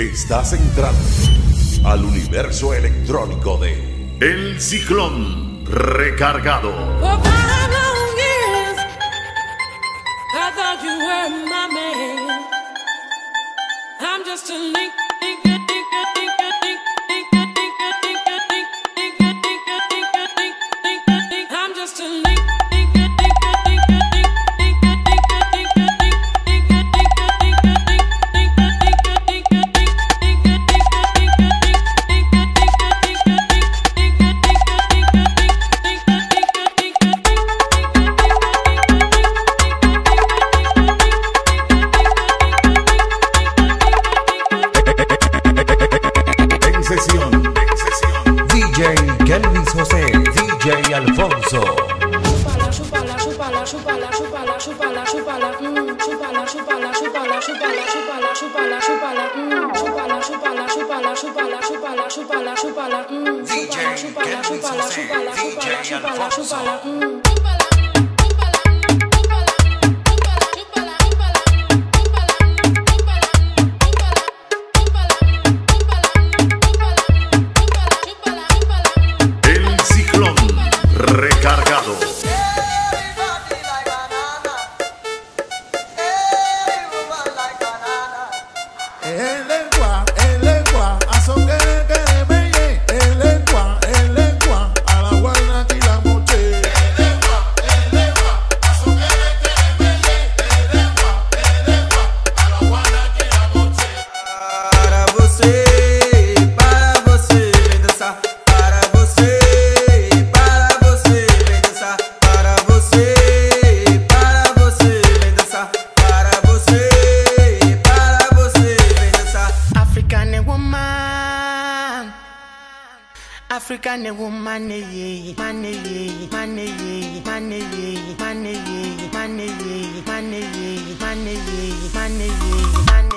Estás entrando al universo electrónico de El Ciclón Recargado. I'm just a link Alfonso. DJ, DJ Alfonso. African woman, money, money, money, money, money, money, money, money, money, money, money, money, money,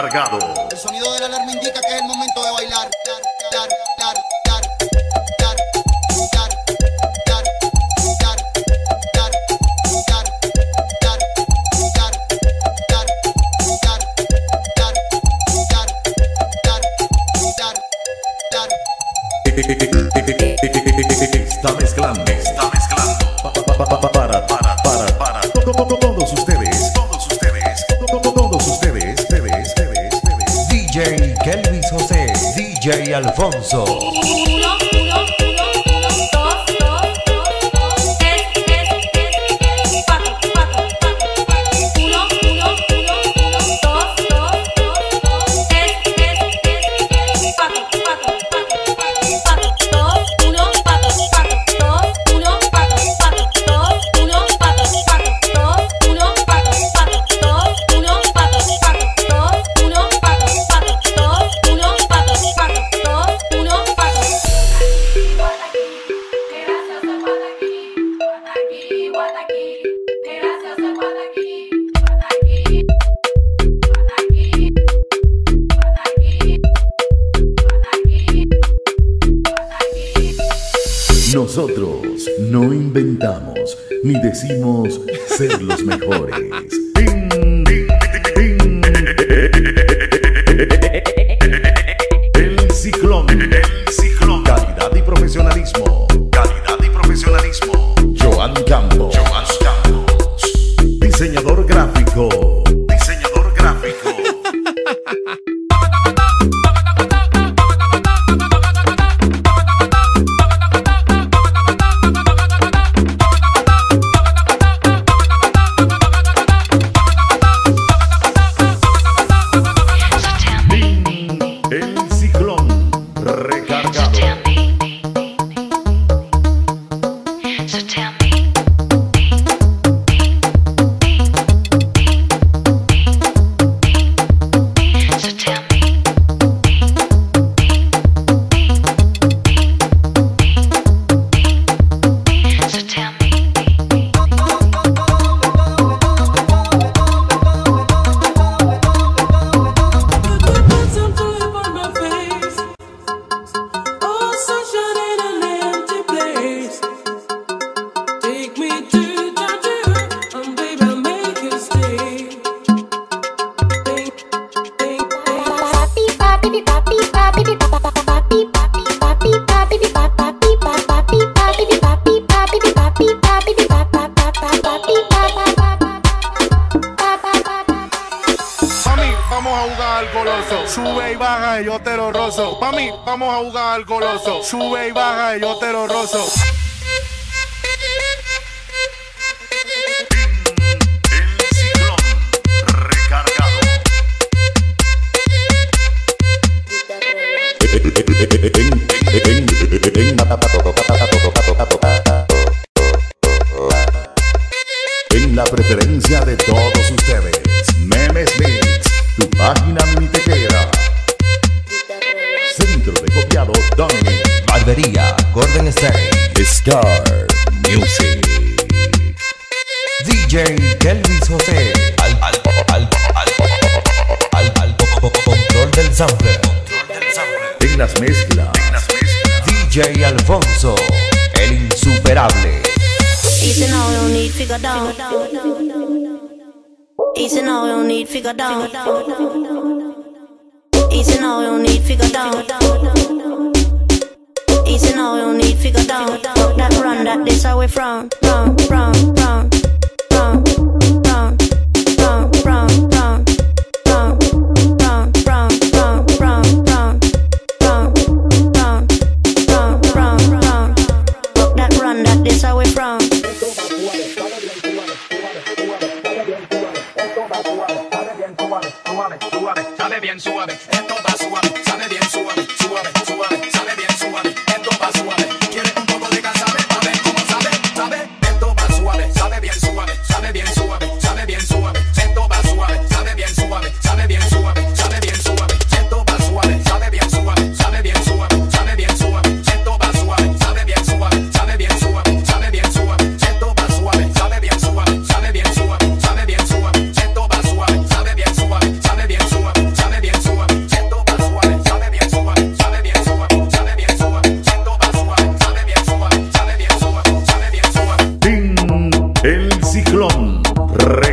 El sonido de la alarma indica que es el momento de bailar. Dar, dar, dar, Está mezclando, está mezclando. Pa, pa, pa, para Alfonso. ni decimos ser los mejores. Sube y baja y yo te lo rozo. Mami, vamos a jugar al goloso. Sube y baja y yo te lo rozo. En la preferencia de todos ustedes, Memes Mix, tu página Barbería Golden State. Star Music. DJ Kelvis José. Al, al, al, al, al, al, control del sample. En las mezclas, DJ Alfonso. El insuperable. Easy now, we don't need figure down. Easy now, we don't need figure down. Easy now, we don't need figure down. We from. From, from, from, from, from, from, from, from, from, from, from, from, from, from, from, from, from, from, from. Fuck that run, that this we from. Sabe bien suave, esto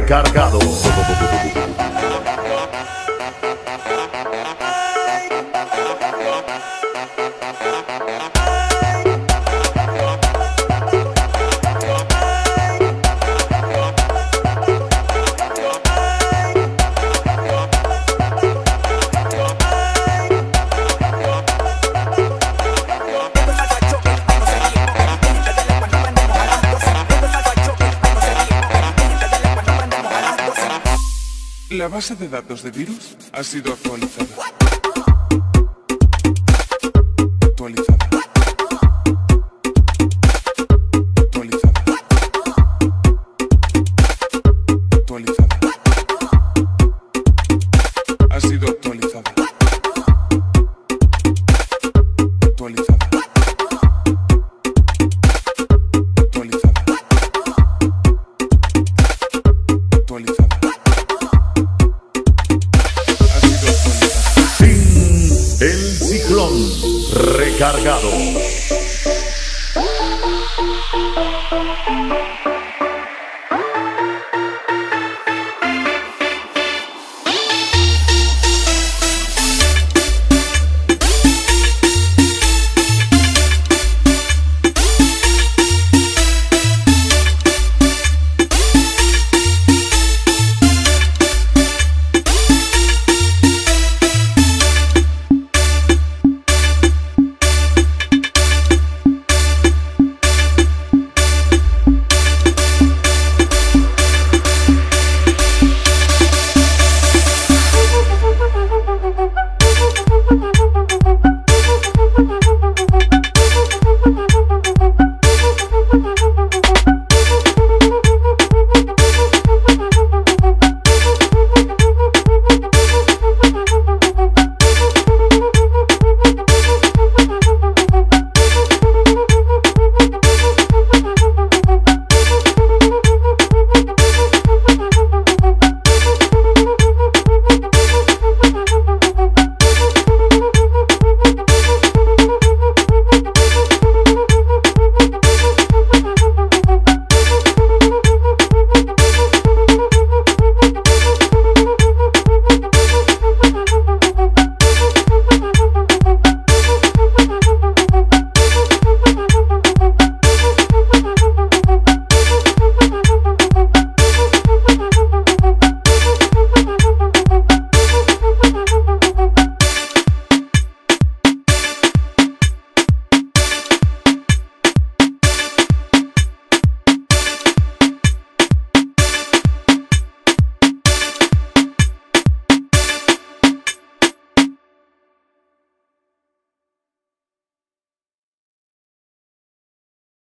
recargado. Base de datos de virus ha sido. Actualizada. mercado.